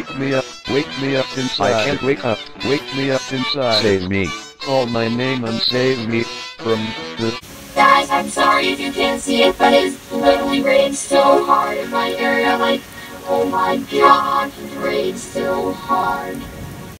Wake me up, wake me up inside. I can't wake up. Wake me up inside. Save me. Call my name and save me from the. Guys, I'm sorry if you can't see it, but it's literally rained so hard in my area. Like, oh my god, it rained so hard.